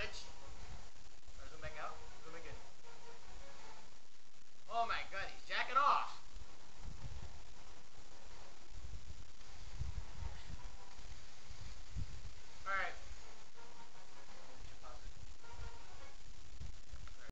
much.